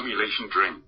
simulation dream.